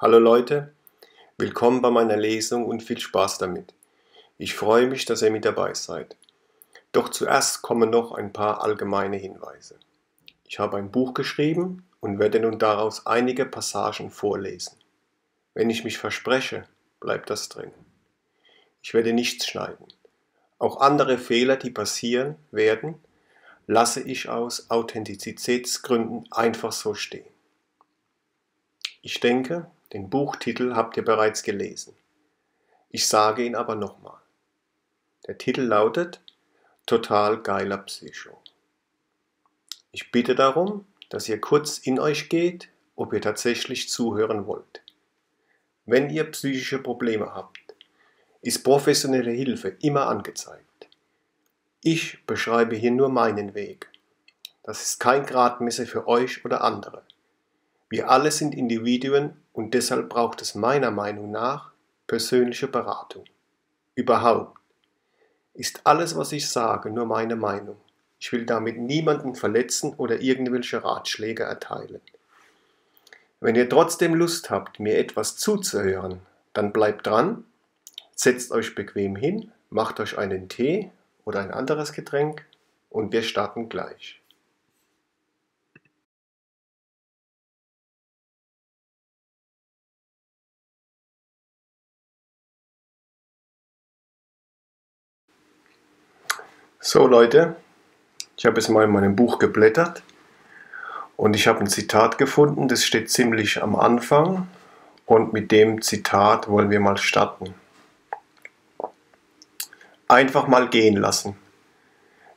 Hallo Leute, willkommen bei meiner Lesung und viel Spaß damit. Ich freue mich, dass ihr mit dabei seid. Doch zuerst kommen noch ein paar allgemeine Hinweise. Ich habe ein Buch geschrieben und werde nun daraus einige Passagen vorlesen. Wenn ich mich verspreche, bleibt das drin. Ich werde nichts schneiden. Auch andere Fehler, die passieren werden, lasse ich aus Authentizitätsgründen einfach so stehen. Ich denke, den Buchtitel habt ihr bereits gelesen. Ich sage ihn aber nochmal. Der Titel lautet Total geiler Psycho. Ich bitte darum, dass ihr kurz in euch geht, ob ihr tatsächlich zuhören wollt. Wenn ihr psychische Probleme habt, ist professionelle Hilfe immer angezeigt. Ich beschreibe hier nur meinen Weg. Das ist kein Gradmesser für euch oder andere. Wir alle sind Individuen und deshalb braucht es meiner Meinung nach persönliche Beratung. Überhaupt ist alles, was ich sage, nur meine Meinung. Ich will damit niemanden verletzen oder irgendwelche Ratschläge erteilen. Wenn ihr trotzdem Lust habt, mir etwas zuzuhören, dann bleibt dran, setzt euch bequem hin, macht euch einen Tee oder ein anderes Getränk und wir starten gleich. So Leute, ich habe jetzt mal in meinem Buch geblättert und ich habe ein Zitat gefunden, das steht ziemlich am Anfang und mit dem Zitat wollen wir mal starten. Einfach mal gehen lassen,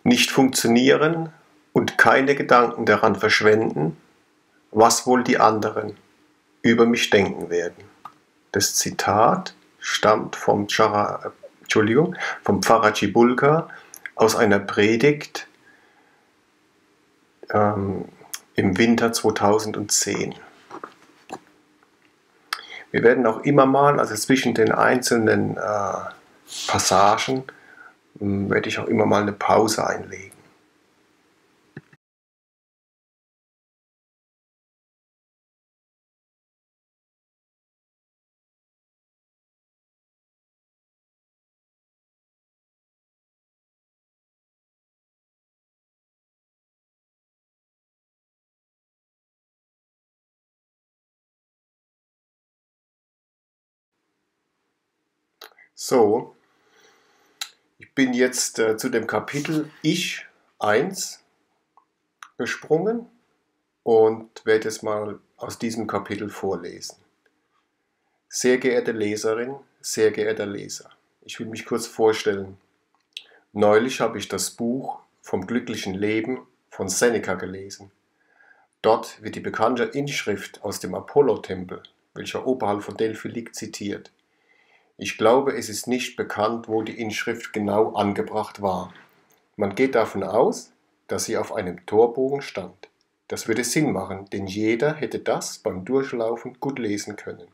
nicht funktionieren und keine Gedanken daran verschwenden, was wohl die anderen über mich denken werden. Das Zitat stammt vom, Chara, vom Pfarrer Chibulka aus einer Predigt ähm, im Winter 2010. Wir werden auch immer mal, also zwischen den einzelnen äh, Passagen, äh, werde ich auch immer mal eine Pause einlegen. So, ich bin jetzt äh, zu dem Kapitel Ich 1 gesprungen und werde jetzt mal aus diesem Kapitel vorlesen. Sehr geehrte Leserin, sehr geehrter Leser, ich will mich kurz vorstellen. Neulich habe ich das Buch vom glücklichen Leben von Seneca gelesen. Dort wird die bekannte Inschrift aus dem Apollo-Tempel, welcher oberhalb von Delphi liegt, zitiert. Ich glaube, es ist nicht bekannt, wo die Inschrift genau angebracht war. Man geht davon aus, dass sie auf einem Torbogen stand. Das würde Sinn machen, denn jeder hätte das beim Durchlaufen gut lesen können.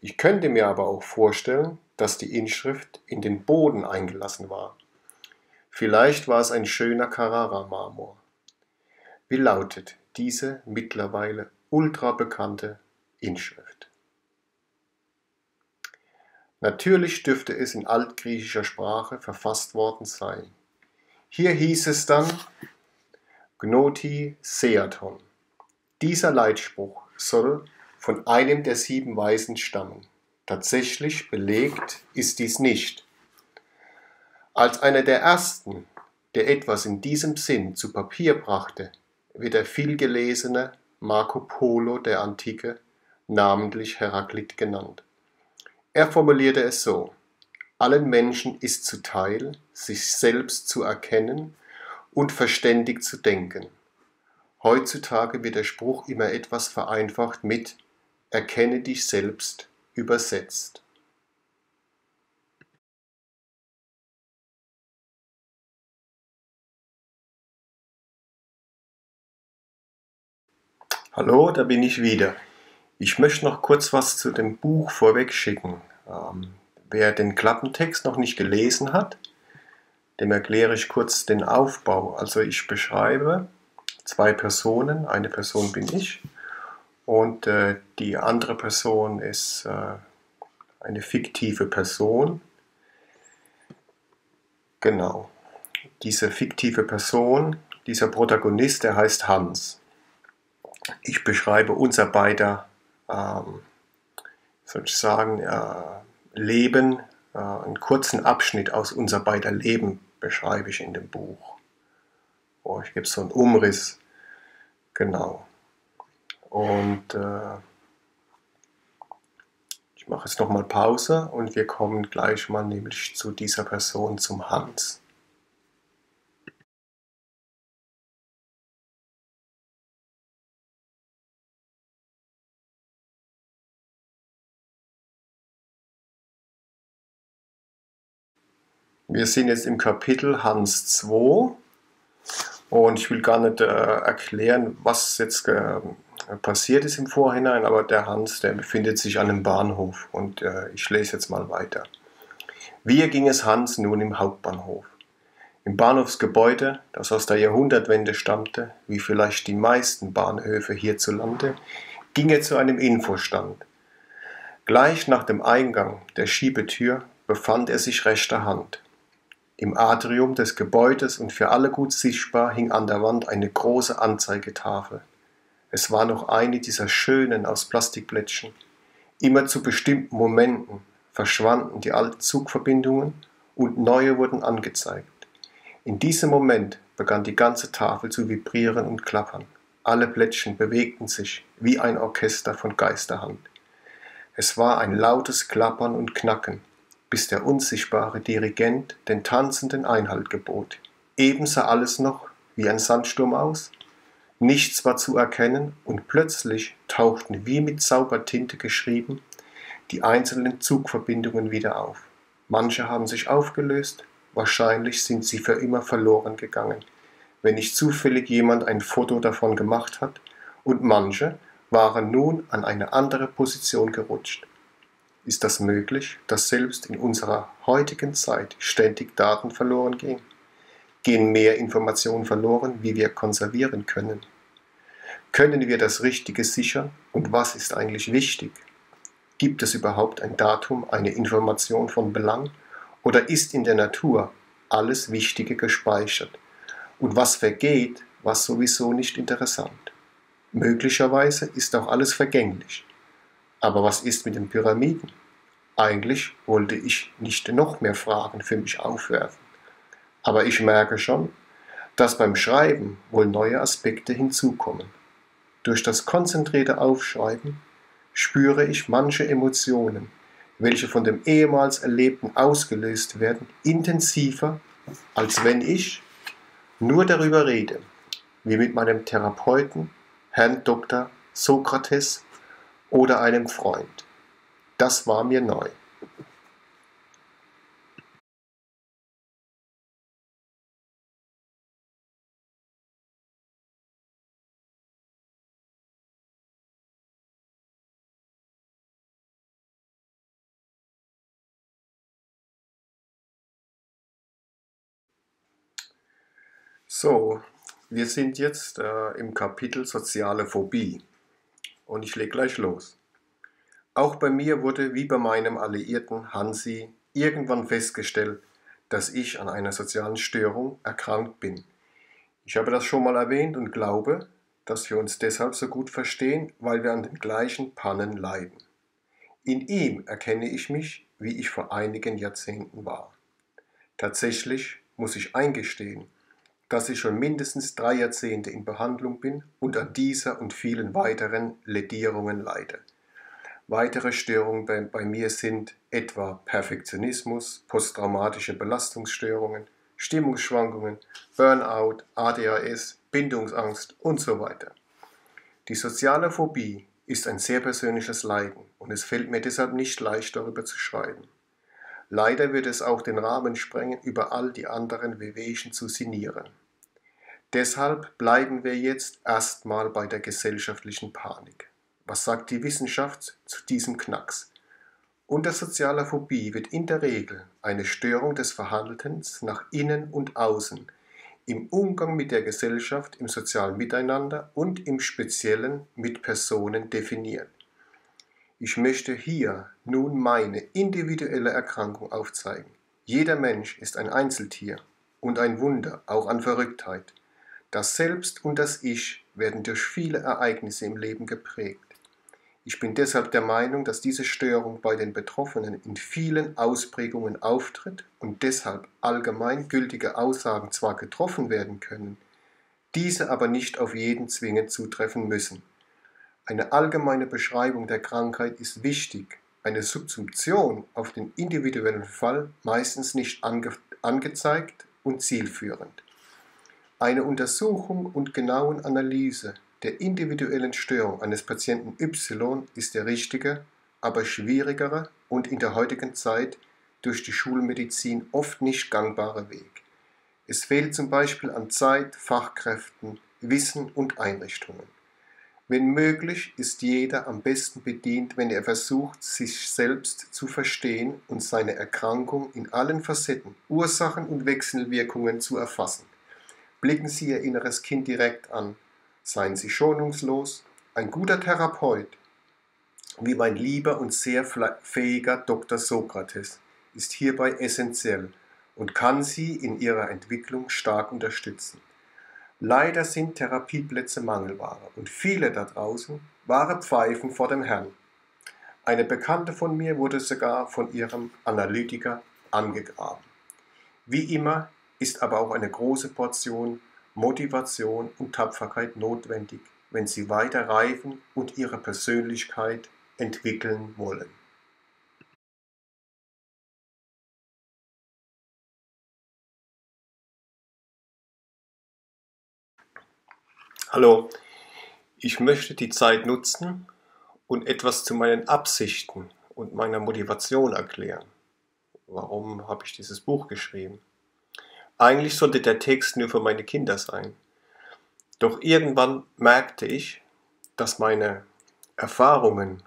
Ich könnte mir aber auch vorstellen, dass die Inschrift in den Boden eingelassen war. Vielleicht war es ein schöner Carrara-Marmor. Wie lautet diese mittlerweile ultra bekannte Inschrift? Natürlich dürfte es in altgriechischer Sprache verfasst worden sein. Hier hieß es dann Gnoti Seaton. Dieser Leitspruch soll von einem der sieben Weisen stammen. Tatsächlich belegt ist dies nicht. Als einer der ersten, der etwas in diesem Sinn zu Papier brachte, wird der vielgelesene Marco Polo der Antike, namentlich Heraklit genannt. Er formulierte es so: Allen Menschen ist zuteil, sich selbst zu erkennen und verständig zu denken. Heutzutage wird der Spruch immer etwas vereinfacht mit Erkenne dich selbst übersetzt. Hallo, da bin ich wieder. Ich möchte noch kurz was zu dem Buch vorweg schicken. Ähm, wer den Klappentext noch nicht gelesen hat, dem erkläre ich kurz den Aufbau. Also ich beschreibe zwei Personen, eine Person bin ich und äh, die andere Person ist äh, eine fiktive Person. Genau. Diese fiktive Person, dieser Protagonist, der heißt Hans. Ich beschreibe unser beider, ähm, soll ich sagen, äh, Leben, äh, einen kurzen Abschnitt aus unser beider Leben beschreibe ich in dem Buch. Oh, ich gebe so einen Umriss. Genau. Und äh, ich mache jetzt nochmal Pause und wir kommen gleich mal nämlich zu dieser Person, zum Hans. Wir sind jetzt im Kapitel Hans 2 und ich will gar nicht äh, erklären, was jetzt äh, passiert ist im Vorhinein, aber der Hans, der befindet sich an einem Bahnhof und äh, ich lese jetzt mal weiter. Wie ging es Hans nun im Hauptbahnhof? Im Bahnhofsgebäude, das aus der Jahrhundertwende stammte, wie vielleicht die meisten Bahnhöfe hierzulande, ging er zu einem Infostand. Gleich nach dem Eingang der Schiebetür befand er sich rechter Hand. Im Atrium des Gebäudes und für alle gut sichtbar hing an der Wand eine große Anzeigetafel. Es war noch eine dieser schönen aus Plastikblättchen. Immer zu bestimmten Momenten verschwanden die alten Zugverbindungen und neue wurden angezeigt. In diesem Moment begann die ganze Tafel zu vibrieren und klappern. Alle Blättchen bewegten sich wie ein Orchester von Geisterhand. Es war ein lautes Klappern und Knacken, bis der unsichtbare Dirigent den Tanzenden Einhalt gebot. Eben sah alles noch wie ein Sandsturm aus, nichts war zu erkennen, und plötzlich tauchten wie mit Zaubertinte geschrieben die einzelnen Zugverbindungen wieder auf. Manche haben sich aufgelöst, wahrscheinlich sind sie für immer verloren gegangen, wenn nicht zufällig jemand ein Foto davon gemacht hat, und manche waren nun an eine andere Position gerutscht. Ist das möglich, dass selbst in unserer heutigen Zeit ständig Daten verloren gehen? Gehen mehr Informationen verloren, wie wir konservieren können? Können wir das Richtige sichern und was ist eigentlich wichtig? Gibt es überhaupt ein Datum, eine Information von Belang oder ist in der Natur alles Wichtige gespeichert? Und was vergeht, was sowieso nicht interessant? Möglicherweise ist auch alles vergänglich. Aber was ist mit den Pyramiden? Eigentlich wollte ich nicht noch mehr Fragen für mich aufwerfen. Aber ich merke schon, dass beim Schreiben wohl neue Aspekte hinzukommen. Durch das konzentrierte Aufschreiben spüre ich manche Emotionen, welche von dem ehemals Erlebten ausgelöst werden, intensiver, als wenn ich nur darüber rede, wie mit meinem Therapeuten, Herrn Dr. Sokrates oder einem Freund. Das war mir neu. So, wir sind jetzt äh, im Kapitel Soziale Phobie und ich lege gleich los. Auch bei mir wurde, wie bei meinem Alliierten Hansi, irgendwann festgestellt, dass ich an einer sozialen Störung erkrankt bin. Ich habe das schon mal erwähnt und glaube, dass wir uns deshalb so gut verstehen, weil wir an den gleichen Pannen leiden. In ihm erkenne ich mich, wie ich vor einigen Jahrzehnten war. Tatsächlich muss ich eingestehen, dass ich schon mindestens drei Jahrzehnte in Behandlung bin und an dieser und vielen weiteren Ledierungen leide. Weitere Störungen bei, bei mir sind etwa Perfektionismus, posttraumatische Belastungsstörungen, Stimmungsschwankungen, Burnout, ADHS, Bindungsangst und so weiter. Die soziale Phobie ist ein sehr persönliches Leiden und es fällt mir deshalb nicht leicht darüber zu schreiben. Leider wird es auch den Rahmen sprengen, über all die anderen Wehwehchen zu sinnieren. Deshalb bleiben wir jetzt erstmal bei der gesellschaftlichen Panik. Was sagt die Wissenschaft zu diesem Knacks? Unter sozialer Phobie wird in der Regel eine Störung des Verhaltens nach innen und außen im Umgang mit der Gesellschaft, im sozialen Miteinander und im Speziellen mit Personen definieren. Ich möchte hier nun meine individuelle Erkrankung aufzeigen. Jeder Mensch ist ein Einzeltier und ein Wunder, auch an Verrücktheit. Das Selbst und das Ich werden durch viele Ereignisse im Leben geprägt. Ich bin deshalb der Meinung, dass diese Störung bei den Betroffenen in vielen Ausprägungen auftritt und deshalb allgemein gültige Aussagen zwar getroffen werden können, diese aber nicht auf jeden zwingend zutreffen müssen. Eine allgemeine Beschreibung der Krankheit ist wichtig, eine Subsumption auf den individuellen Fall meistens nicht ange angezeigt und zielführend. Eine Untersuchung und genauen Analyse der individuellen Störung eines Patienten Y ist der richtige, aber schwierigere und in der heutigen Zeit durch die Schulmedizin oft nicht gangbare Weg. Es fehlt zum Beispiel an Zeit, Fachkräften, Wissen und Einrichtungen. Wenn möglich, ist jeder am besten bedient, wenn er versucht, sich selbst zu verstehen und seine Erkrankung in allen Facetten, Ursachen und Wechselwirkungen zu erfassen. Blicken Sie Ihr inneres Kind direkt an, Seien Sie schonungslos. Ein guter Therapeut, wie mein lieber und sehr fähiger Dr. Sokrates, ist hierbei essentiell und kann Sie in Ihrer Entwicklung stark unterstützen. Leider sind Therapieplätze Mangelware und viele da draußen wahre Pfeifen vor dem Herrn. Eine Bekannte von mir wurde sogar von ihrem Analytiker angegraben. Wie immer ist aber auch eine große Portion Motivation und Tapferkeit notwendig, wenn sie weiter reifen und ihre Persönlichkeit entwickeln wollen. Hallo, ich möchte die Zeit nutzen und etwas zu meinen Absichten und meiner Motivation erklären. Warum habe ich dieses Buch geschrieben? Eigentlich sollte der Text nur für meine Kinder sein. Doch irgendwann merkte ich, dass meine Erfahrungen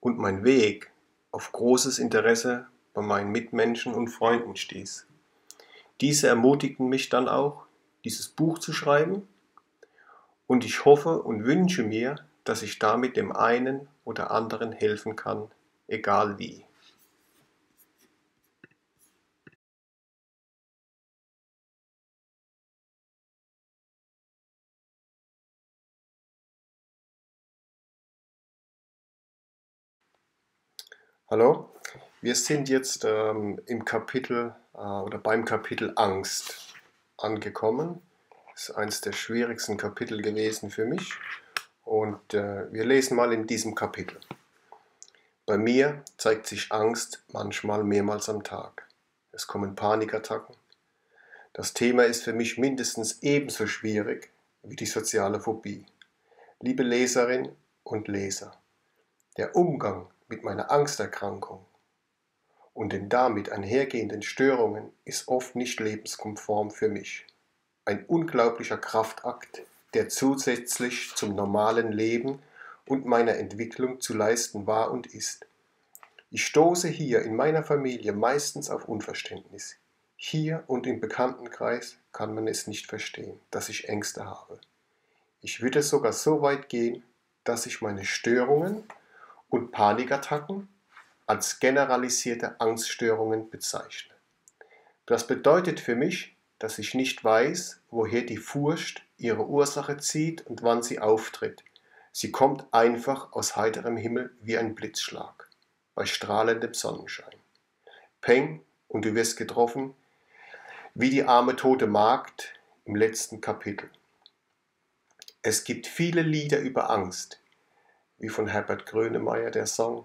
und mein Weg auf großes Interesse bei meinen Mitmenschen und Freunden stieß. Diese ermutigten mich dann auch, dieses Buch zu schreiben und ich hoffe und wünsche mir, dass ich damit dem einen oder anderen helfen kann, egal wie. Hallo, wir sind jetzt ähm, im Kapitel äh, oder beim Kapitel Angst angekommen. Ist eines der schwierigsten Kapitel gewesen für mich. Und äh, wir lesen mal in diesem Kapitel. Bei mir zeigt sich Angst manchmal mehrmals am Tag. Es kommen Panikattacken. Das Thema ist für mich mindestens ebenso schwierig wie die soziale Phobie. Liebe Leserin und Leser, der Umgang mit meiner Angsterkrankung und den damit einhergehenden Störungen ist oft nicht lebenskonform für mich. Ein unglaublicher Kraftakt, der zusätzlich zum normalen Leben und meiner Entwicklung zu leisten war und ist. Ich stoße hier in meiner Familie meistens auf Unverständnis. Hier und im Bekanntenkreis kann man es nicht verstehen, dass ich Ängste habe. Ich würde sogar so weit gehen, dass ich meine Störungen und Panikattacken als generalisierte Angststörungen bezeichne. Das bedeutet für mich, dass ich nicht weiß, woher die Furcht ihre Ursache zieht und wann sie auftritt. Sie kommt einfach aus heiterem Himmel wie ein Blitzschlag, bei strahlendem Sonnenschein. Peng und du wirst getroffen, wie die arme tote Magd im letzten Kapitel. Es gibt viele Lieder über Angst, wie von Herbert Grönemeyer der Song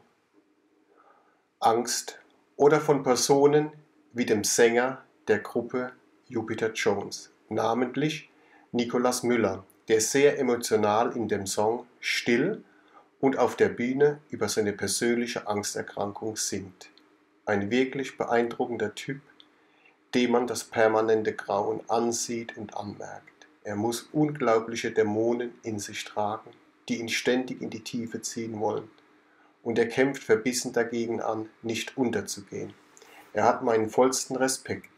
Angst oder von Personen wie dem Sänger der Gruppe Jupiter Jones, namentlich Nicolas Müller, der sehr emotional in dem Song Still und auf der Bühne über seine persönliche Angsterkrankung singt. Ein wirklich beeindruckender Typ, dem man das permanente Grauen ansieht und anmerkt. Er muss unglaubliche Dämonen in sich tragen die ihn ständig in die Tiefe ziehen wollen. Und er kämpft verbissen dagegen an, nicht unterzugehen. Er hat meinen vollsten Respekt.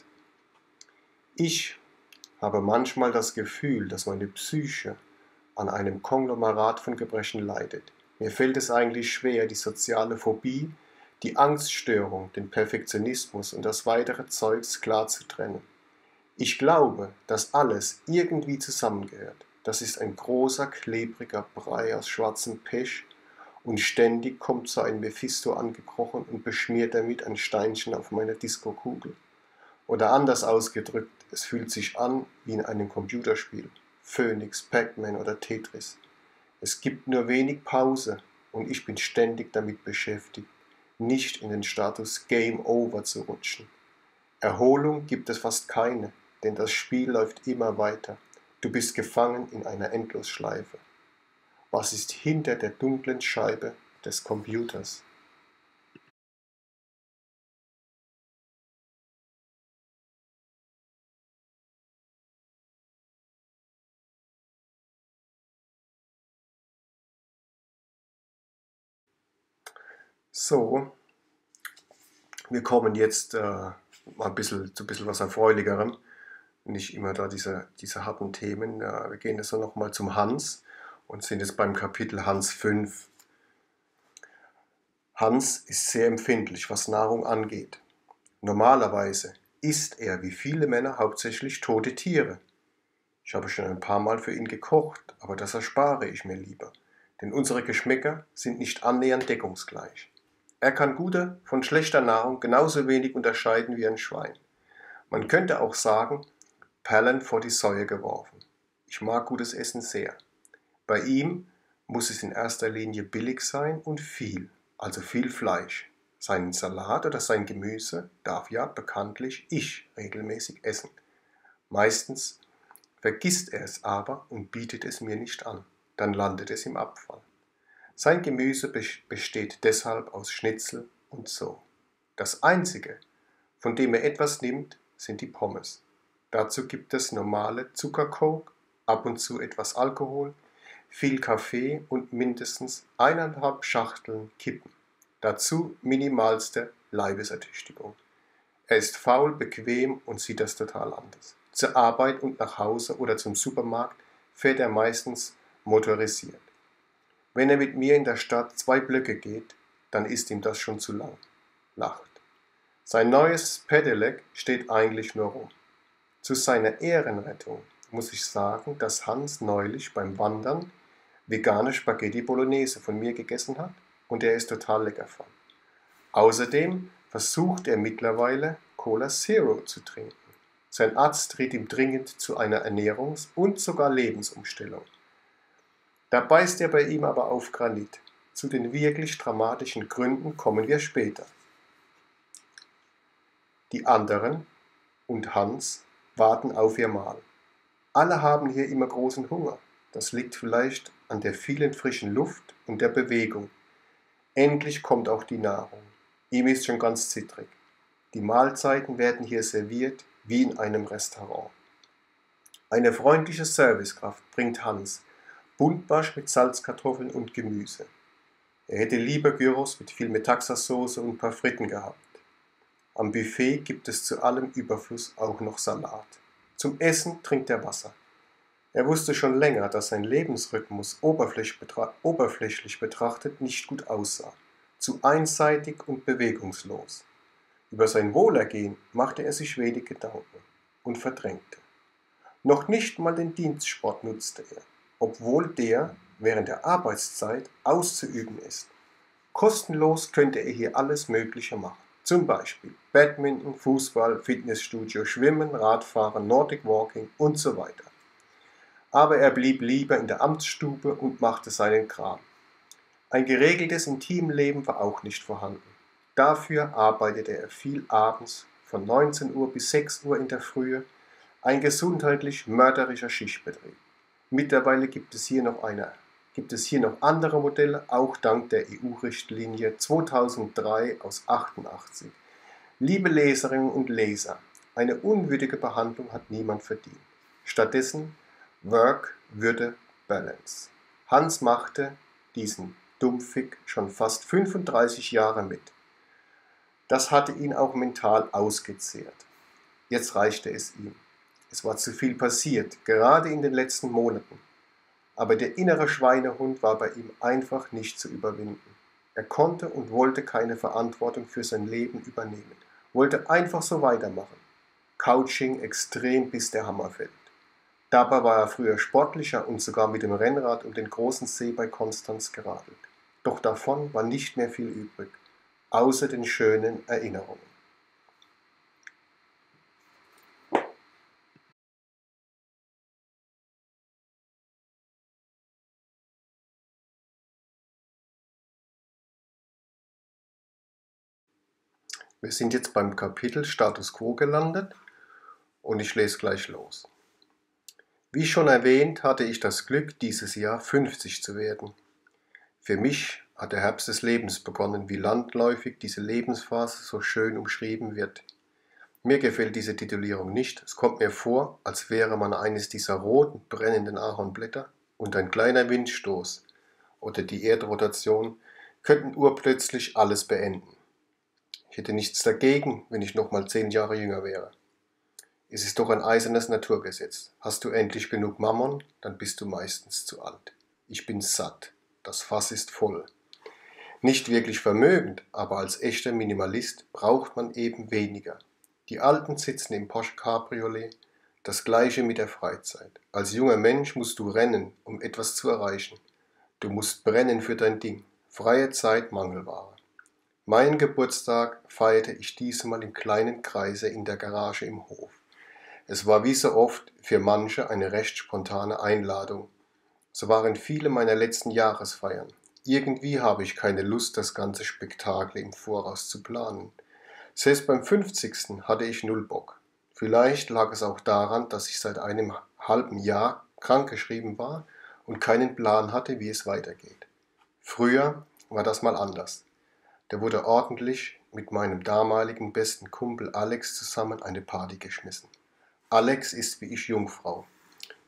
Ich habe manchmal das Gefühl, dass meine Psyche an einem Konglomerat von Gebrechen leidet. Mir fällt es eigentlich schwer, die soziale Phobie, die Angststörung, den Perfektionismus und das weitere Zeugs klar zu trennen. Ich glaube, dass alles irgendwie zusammengehört. Das ist ein großer, klebriger Brei aus schwarzem Pech und ständig kommt so ein Mephisto angekrochen und beschmiert damit ein Steinchen auf meiner Diskokugel. Oder anders ausgedrückt, es fühlt sich an wie in einem Computerspiel, Phoenix, Pac-Man oder Tetris. Es gibt nur wenig Pause und ich bin ständig damit beschäftigt, nicht in den Status Game Over zu rutschen. Erholung gibt es fast keine, denn das Spiel läuft immer weiter. Du bist gefangen in einer Endlosschleife. Was ist hinter der dunklen Scheibe des Computers? So, wir kommen jetzt äh, mal ein bisschen zu ein bisschen was Erfreulicherem. Nicht immer da diese, diese harten Themen. Ja, wir gehen jetzt noch mal zum Hans und sind jetzt beim Kapitel Hans 5. Hans ist sehr empfindlich, was Nahrung angeht. Normalerweise isst er wie viele Männer hauptsächlich tote Tiere. Ich habe schon ein paar Mal für ihn gekocht, aber das erspare ich mir lieber, denn unsere Geschmäcker sind nicht annähernd deckungsgleich. Er kann gute von schlechter Nahrung genauso wenig unterscheiden wie ein Schwein. Man könnte auch sagen, Perlen vor die Säue geworfen. Ich mag gutes Essen sehr. Bei ihm muss es in erster Linie billig sein und viel, also viel Fleisch. Seinen Salat oder sein Gemüse darf ja bekanntlich ich regelmäßig essen. Meistens vergisst er es aber und bietet es mir nicht an. Dann landet es im Abfall. Sein Gemüse besteht deshalb aus Schnitzel und so. Das Einzige, von dem er etwas nimmt, sind die Pommes. Dazu gibt es normale Zuckercoke, ab und zu etwas Alkohol, viel Kaffee und mindestens eineinhalb Schachteln Kippen. Dazu minimalste Leibesertüchtigung. Er ist faul, bequem und sieht das total anders. Zur Arbeit und nach Hause oder zum Supermarkt fährt er meistens motorisiert. Wenn er mit mir in der Stadt zwei Blöcke geht, dann ist ihm das schon zu lang. Lacht. Sein neues Pedelec steht eigentlich nur rum. Zu seiner Ehrenrettung muss ich sagen, dass Hans neulich beim Wandern vegane Spaghetti Bolognese von mir gegessen hat und er es total lecker fand. Außerdem versucht er mittlerweile Cola Zero zu trinken. Sein Arzt riet ihm dringend zu einer Ernährungs- und sogar Lebensumstellung. Da beißt er bei ihm aber auf Granit. Zu den wirklich dramatischen Gründen kommen wir später. Die anderen und Hans warten auf ihr Mahl. Alle haben hier immer großen Hunger. Das liegt vielleicht an der vielen frischen Luft und der Bewegung. Endlich kommt auch die Nahrung. Ihm ist schon ganz zittrig. Die Mahlzeiten werden hier serviert wie in einem Restaurant. Eine freundliche Servicekraft bringt Hans Buntbarsch mit Salzkartoffeln und Gemüse. Er hätte lieber Gyros mit viel Metaxasauce und ein paar Fritten gehabt. Am Buffet gibt es zu allem Überfluss auch noch Salat. Zum Essen trinkt er Wasser. Er wusste schon länger, dass sein Lebensrhythmus oberflächlich betrachtet nicht gut aussah, zu einseitig und bewegungslos. Über sein Wohlergehen machte er sich wenig Gedanken und verdrängte. Noch nicht mal den Dienstsport nutzte er obwohl der während der Arbeitszeit auszuüben ist. Kostenlos könnte er hier alles Mögliche machen. Zum Beispiel Badminton, Fußball, Fitnessstudio, Schwimmen, Radfahren, Nordic Walking und so weiter. Aber er blieb lieber in der Amtsstube und machte seinen Kram. Ein geregeltes Intimleben war auch nicht vorhanden. Dafür arbeitete er viel abends von 19 Uhr bis 6 Uhr in der Frühe, ein gesundheitlich mörderischer Schichtbetrieb. Mittlerweile gibt es hier noch eine, gibt es hier noch andere Modelle, auch dank der EU-Richtlinie 2003 aus 88. Liebe Leserinnen und Leser, eine unwürdige Behandlung hat niemand verdient. Stattdessen Work, Würde, Balance. Hans machte diesen Dumpfig schon fast 35 Jahre mit. Das hatte ihn auch mental ausgezehrt. Jetzt reichte es ihm. Es war zu viel passiert, gerade in den letzten Monaten. Aber der innere Schweinehund war bei ihm einfach nicht zu überwinden. Er konnte und wollte keine Verantwortung für sein Leben übernehmen, wollte einfach so weitermachen. Couching extrem bis der Hammer fällt. Dabei war er früher sportlicher und sogar mit dem Rennrad um den großen See bei Konstanz geradelt. Doch davon war nicht mehr viel übrig, außer den schönen Erinnerungen. Wir sind jetzt beim Kapitel Status Quo gelandet und ich lese gleich los. Wie schon erwähnt, hatte ich das Glück, dieses Jahr 50 zu werden. Für mich hat der Herbst des Lebens begonnen, wie landläufig diese Lebensphase so schön umschrieben wird. Mir gefällt diese Titulierung nicht. Es kommt mir vor, als wäre man eines dieser roten, brennenden Ahornblätter und ein kleiner Windstoß oder die Erdrotation könnten urplötzlich alles beenden. Ich hätte nichts dagegen, wenn ich noch mal zehn Jahre jünger wäre. Es ist doch ein eisernes Naturgesetz. Hast du endlich genug Mammon, dann bist du meistens zu alt. Ich bin satt. Das Fass ist voll. Nicht wirklich vermögend, aber als echter Minimalist braucht man eben weniger. Die Alten sitzen im Porsche Cabriolet, das gleiche mit der Freizeit. Als junger Mensch musst du rennen, um etwas zu erreichen. Du musst brennen für dein Ding. Freie Zeit Mangelware. Meinen Geburtstag feierte ich diesmal im kleinen Kreise in der Garage im Hof. Es war wie so oft für manche eine recht spontane Einladung. So waren viele meiner letzten Jahresfeiern. Irgendwie habe ich keine Lust, das ganze Spektakel im Voraus zu planen. Selbst beim 50. hatte ich null Bock. Vielleicht lag es auch daran, dass ich seit einem halben Jahr krankgeschrieben war und keinen Plan hatte, wie es weitergeht. Früher war das mal anders. Der wurde ordentlich mit meinem damaligen besten Kumpel Alex zusammen eine Party geschmissen. Alex ist wie ich Jungfrau.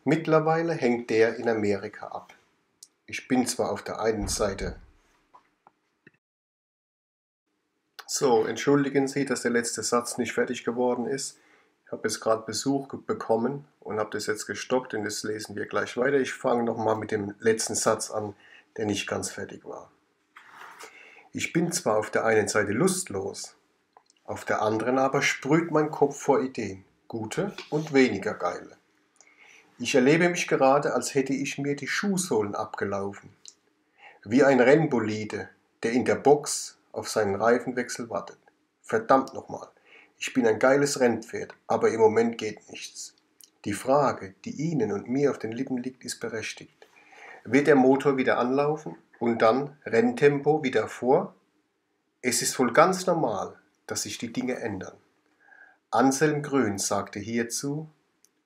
Mittlerweile hängt der in Amerika ab. Ich bin zwar auf der einen Seite. So, entschuldigen Sie, dass der letzte Satz nicht fertig geworden ist. Ich habe jetzt gerade Besuch bekommen und habe das jetzt gestoppt und das lesen wir gleich weiter. Ich fange nochmal mit dem letzten Satz an, der nicht ganz fertig war. Ich bin zwar auf der einen Seite lustlos, auf der anderen aber sprüht mein Kopf vor Ideen, gute und weniger geile. Ich erlebe mich gerade, als hätte ich mir die Schuhsohlen abgelaufen. Wie ein Rennbolide, der in der Box auf seinen Reifenwechsel wartet. Verdammt nochmal, ich bin ein geiles Rennpferd, aber im Moment geht nichts. Die Frage, die Ihnen und mir auf den Lippen liegt, ist berechtigt. Wird der Motor wieder anlaufen? Und dann Renntempo wieder vor. Es ist wohl ganz normal, dass sich die Dinge ändern. Anselm Grün sagte hierzu,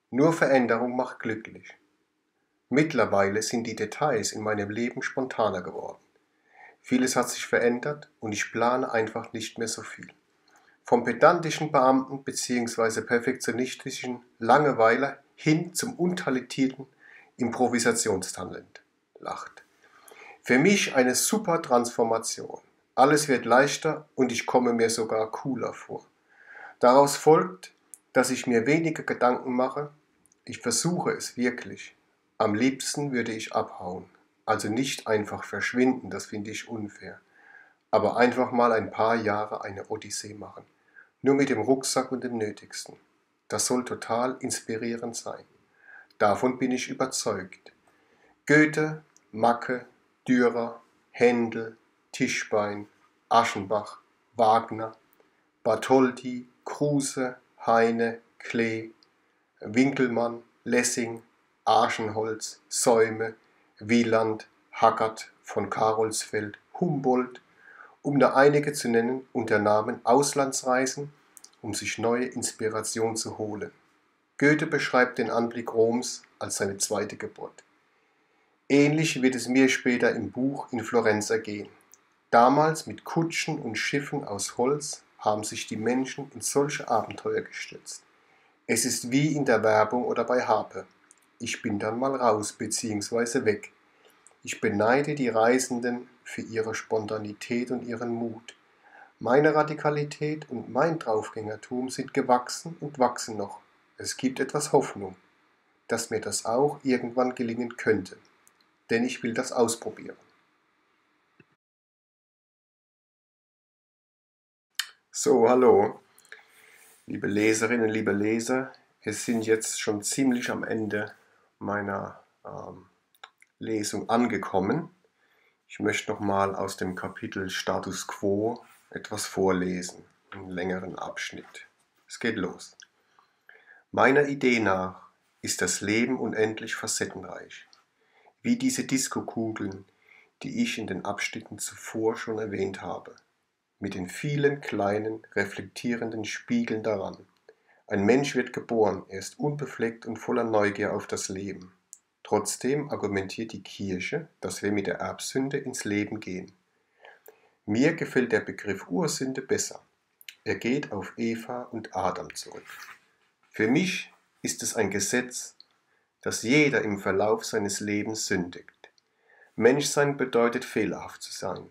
nur Veränderung macht glücklich. Mittlerweile sind die Details in meinem Leben spontaner geworden. Vieles hat sich verändert und ich plane einfach nicht mehr so viel. Vom pedantischen Beamten bzw. perfektionistischen Langeweiler hin zum untalentierten Improvisationstalent. Lacht. Für mich eine super Transformation. Alles wird leichter und ich komme mir sogar cooler vor. Daraus folgt, dass ich mir weniger Gedanken mache. Ich versuche es wirklich. Am liebsten würde ich abhauen. Also nicht einfach verschwinden, das finde ich unfair. Aber einfach mal ein paar Jahre eine Odyssee machen. Nur mit dem Rucksack und dem Nötigsten. Das soll total inspirierend sein. Davon bin ich überzeugt. Goethe, Macke, Dürer, Händel, Tischbein, Aschenbach, Wagner, Bartholdy, Kruse, Heine, Klee, Winkelmann, Lessing, Aschenholz, Säume, Wieland, Hackert, von Karolsfeld, Humboldt, um nur einige zu nennen, unternahmen Auslandsreisen, um sich neue Inspiration zu holen. Goethe beschreibt den Anblick Roms als seine zweite Geburt. Ähnlich wird es mir später im Buch in Florenz ergehen. Damals mit Kutschen und Schiffen aus Holz haben sich die Menschen in solche Abenteuer gestürzt. Es ist wie in der Werbung oder bei Harpe. Ich bin dann mal raus bzw. weg. Ich beneide die Reisenden für ihre Spontanität und ihren Mut. Meine Radikalität und mein Draufgängertum sind gewachsen und wachsen noch. es gibt etwas Hoffnung, dass mir das auch irgendwann gelingen könnte, denn ich will das ausprobieren. So, hallo, liebe Leserinnen, liebe Leser, wir sind jetzt schon ziemlich am Ende meiner ähm, Lesung angekommen. Ich möchte nochmal aus dem Kapitel Status Quo etwas vorlesen, einen längeren Abschnitt. Es geht los. Meiner Idee nach ist das Leben unendlich facettenreich, wie diese Diskokugeln, die ich in den Abschnitten zuvor schon erwähnt habe, mit den vielen kleinen reflektierenden Spiegeln daran. Ein Mensch wird geboren, er ist unbefleckt und voller Neugier auf das Leben. Trotzdem argumentiert die Kirche, dass wir mit der Erbsünde ins Leben gehen. Mir gefällt der Begriff Ursünde besser. Er geht auf Eva und Adam zurück. Für mich ist es ein Gesetz, dass jeder im Verlauf seines Lebens sündigt. Menschsein bedeutet fehlerhaft zu sein.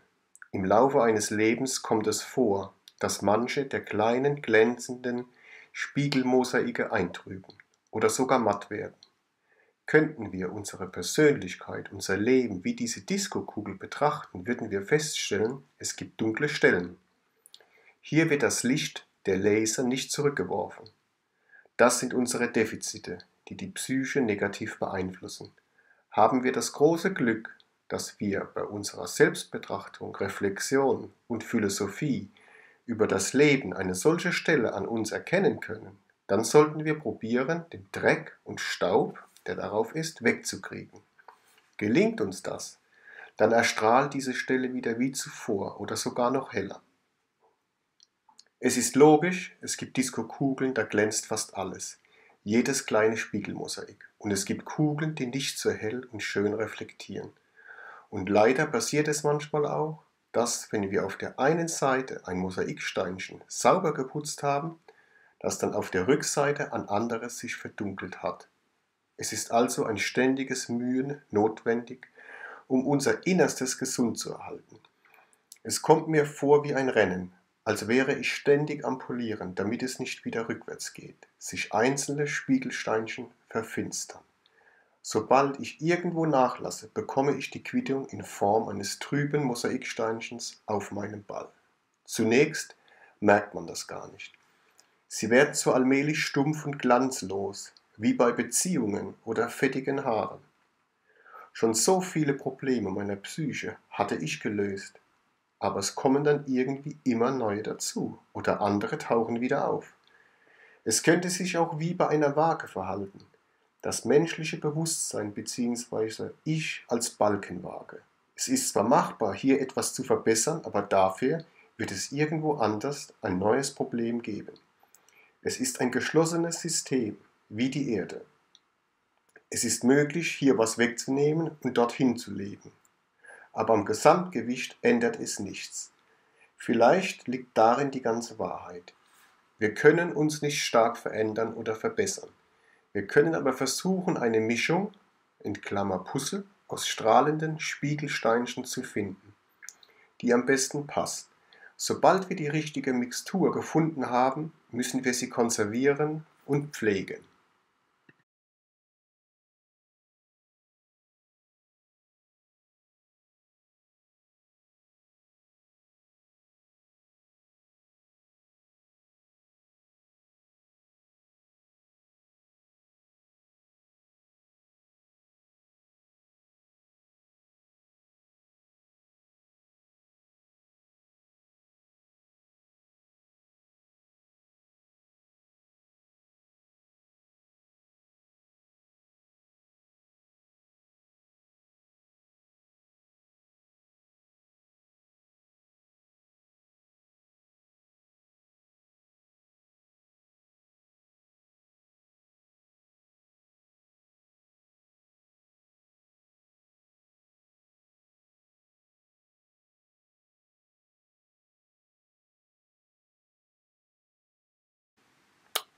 Im Laufe eines Lebens kommt es vor, dass manche der kleinen glänzenden Spiegelmosaike eintrüben oder sogar matt werden. Könnten wir unsere Persönlichkeit, unser Leben wie diese Diskokugel betrachten, würden wir feststellen, es gibt dunkle Stellen. Hier wird das Licht der Laser nicht zurückgeworfen. Das sind unsere Defizite, die die Psyche negativ beeinflussen. Haben wir das große Glück, dass wir bei unserer Selbstbetrachtung, Reflexion und Philosophie über das Leben eine solche Stelle an uns erkennen können, dann sollten wir probieren, den Dreck und Staub, der darauf ist, wegzukriegen. Gelingt uns das, dann erstrahlt diese Stelle wieder wie zuvor oder sogar noch heller. Es ist logisch, es gibt Diskokugeln, da glänzt fast alles. Jedes kleine Spiegelmosaik. Und es gibt Kugeln, die nicht so hell und schön reflektieren. Und leider passiert es manchmal auch, dass, wenn wir auf der einen Seite ein Mosaiksteinchen sauber geputzt haben, das dann auf der Rückseite ein anderes sich verdunkelt hat. Es ist also ein ständiges Mühen notwendig, um unser Innerstes gesund zu erhalten. Es kommt mir vor wie ein Rennen, als wäre ich ständig am Polieren, damit es nicht wieder rückwärts geht, sich einzelne Spiegelsteinchen verfinstern. Sobald ich irgendwo nachlasse, bekomme ich die Quittung in Form eines trüben Mosaiksteinchens auf meinem Ball. Zunächst merkt man das gar nicht. Sie werden so allmählich stumpf und glanzlos, wie bei Beziehungen oder fettigen Haaren. Schon so viele Probleme meiner Psyche hatte ich gelöst, aber es kommen dann irgendwie immer neue dazu oder andere tauchen wieder auf. Es könnte sich auch wie bei einer Waage verhalten, das menschliche Bewusstsein bzw. Ich als Balkenwaage. Es ist zwar machbar, hier etwas zu verbessern, aber dafür wird es irgendwo anders ein neues Problem geben. Es ist ein geschlossenes System, wie die Erde. Es ist möglich, hier was wegzunehmen und dorthin zu legen aber am Gesamtgewicht ändert es nichts. Vielleicht liegt darin die ganze Wahrheit. Wir können uns nicht stark verändern oder verbessern. Wir können aber versuchen, eine Mischung, in Klammer Puzzle, aus strahlenden Spiegelsteinchen zu finden, die am besten passt. Sobald wir die richtige Mixtur gefunden haben, müssen wir sie konservieren und pflegen.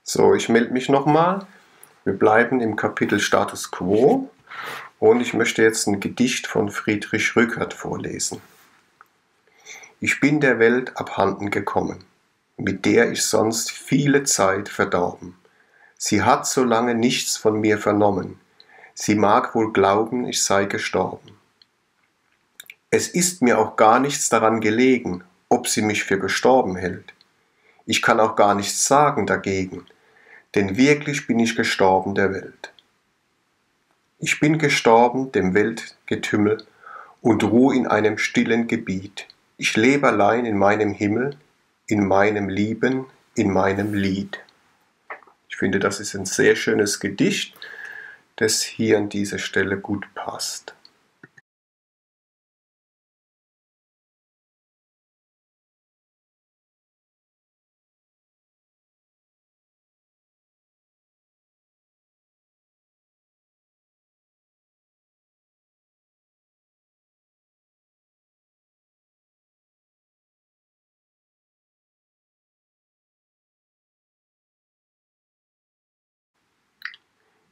So, ich melde mich nochmal. Wir bleiben im Kapitel Status Quo und ich möchte jetzt ein Gedicht von Friedrich Rückert vorlesen. Ich bin der Welt abhanden gekommen, mit der ich sonst viele Zeit verdorben. Sie hat so lange nichts von mir vernommen. Sie mag wohl glauben, ich sei gestorben. Es ist mir auch gar nichts daran gelegen, ob sie mich für gestorben hält. Ich kann auch gar nichts sagen dagegen, denn wirklich bin ich gestorben der Welt. Ich bin gestorben dem Weltgetümmel und ruh in einem stillen Gebiet. Ich lebe allein in meinem Himmel, in meinem Lieben, in meinem Lied. Ich finde, das ist ein sehr schönes Gedicht, das hier an dieser Stelle gut passt.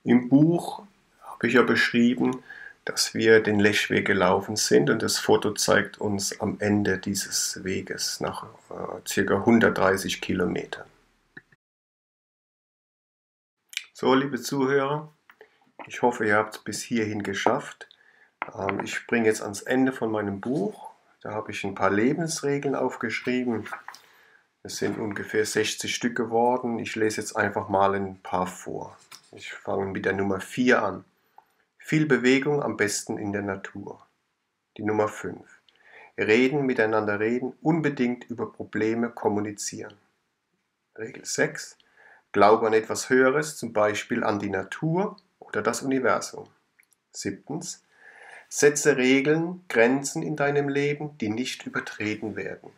Im Buch habe ich ja beschrieben, dass wir den Lechweg gelaufen sind und das Foto zeigt uns am Ende dieses Weges nach äh, ca. 130 Kilometern. So, liebe Zuhörer, ich hoffe, ihr habt es bis hierhin geschafft. Ähm, ich springe jetzt ans Ende von meinem Buch. Da habe ich ein paar Lebensregeln aufgeschrieben. Es sind ungefähr 60 Stück geworden. Ich lese jetzt einfach mal ein paar vor. Ich fange mit der Nummer 4 an. Viel Bewegung am besten in der Natur. Die Nummer 5. Reden, miteinander reden, unbedingt über Probleme kommunizieren. Regel 6. Glaube an etwas Höheres, zum Beispiel an die Natur oder das Universum. Siebtens. Setze Regeln, Grenzen in deinem Leben, die nicht übertreten werden.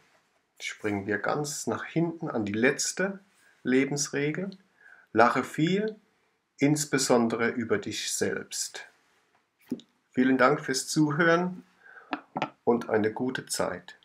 Springen wir ganz nach hinten an die letzte Lebensregel. Lache viel, insbesondere über dich selbst. Vielen Dank fürs Zuhören und eine gute Zeit.